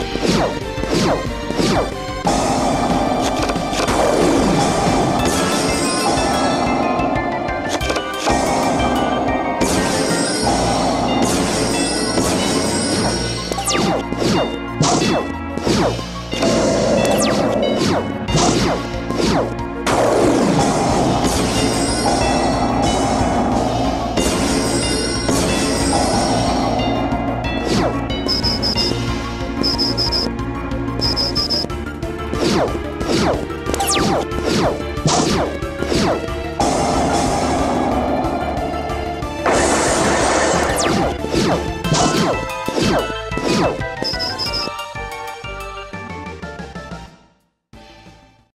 Oh! Oh!